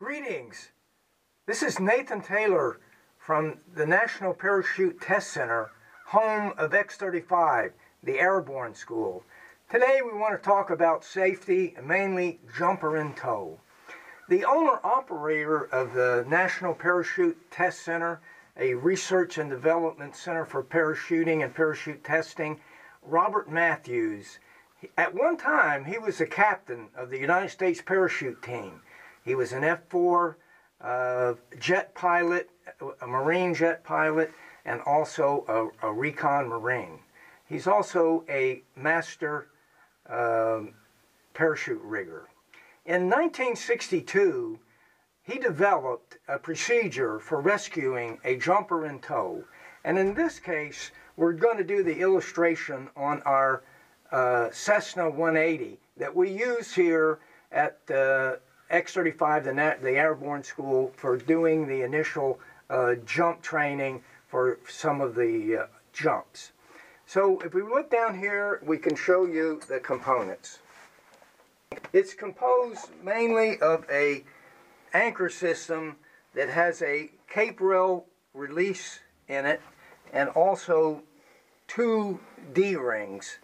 Greetings. This is Nathan Taylor from the National Parachute Test Center, home of X-35, the Airborne School. Today we want to talk about safety, mainly jumper in tow. The owner-operator of the National Parachute Test Center, a research and development center for parachuting and parachute testing, Robert Matthews, at one time he was the captain of the United States parachute team. He was an F-4 uh, jet pilot, a Marine jet pilot, and also a, a recon Marine. He's also a master um, parachute rigger. In 1962, he developed a procedure for rescuing a jumper in tow. And in this case, we're going to do the illustration on our uh, Cessna 180 that we use here at uh, X-35, the, the Airborne School, for doing the initial uh, jump training for some of the uh, jumps. So if we look down here, we can show you the components. It's composed mainly of a anchor system that has a Capewell release in it and also two D-rings.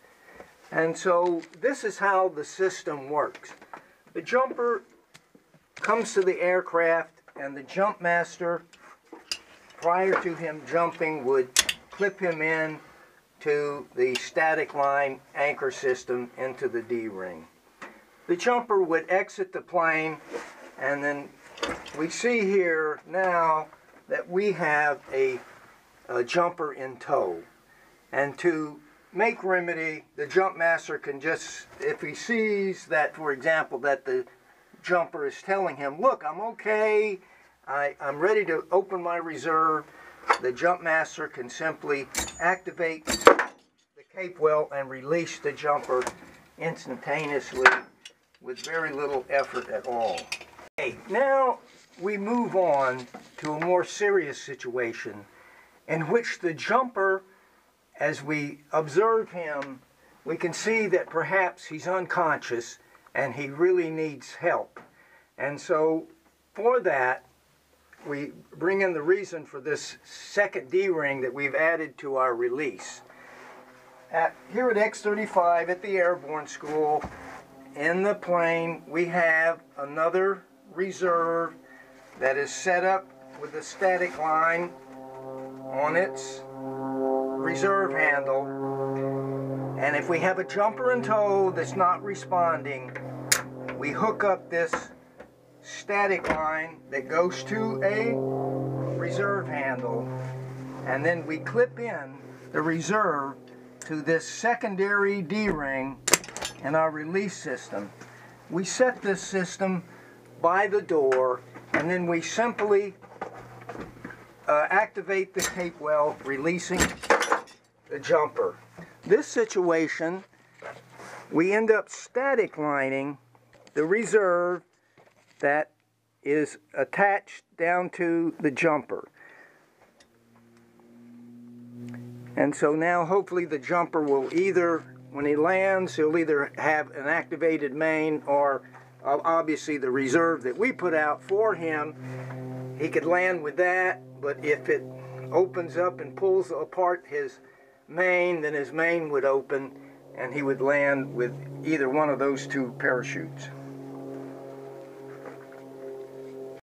And so this is how the system works. The jumper comes to the aircraft and the jump master, prior to him jumping, would clip him in to the static line anchor system into the D-ring. The jumper would exit the plane and then we see here now that we have a, a jumper in tow. And to make remedy, the jump master can just, if he sees that, for example, that the jumper is telling him, look, I'm okay, I, I'm ready to open my reserve, the jump master can simply activate the cape well and release the jumper instantaneously with very little effort at all. Okay, now we move on to a more serious situation in which the jumper, as we observe him, we can see that perhaps he's unconscious and he really needs help. And so for that, we bring in the reason for this second D-ring that we've added to our release. At, here at X-35 at the Airborne School, in the plane, we have another reserve that is set up with a static line on its reserve handle. And if we have a jumper in tow that's not responding, we hook up this static line that goes to a reserve handle and then we clip in the reserve to this secondary D-ring in our release system. We set this system by the door and then we simply uh, activate the Capewell, releasing the jumper. This situation, we end up static lining the reserve that is attached down to the jumper. And so now hopefully the jumper will either, when he lands, he'll either have an activated main or uh, obviously the reserve that we put out for him, he could land with that, but if it opens up and pulls apart his main, then his main would open and he would land with either one of those two parachutes.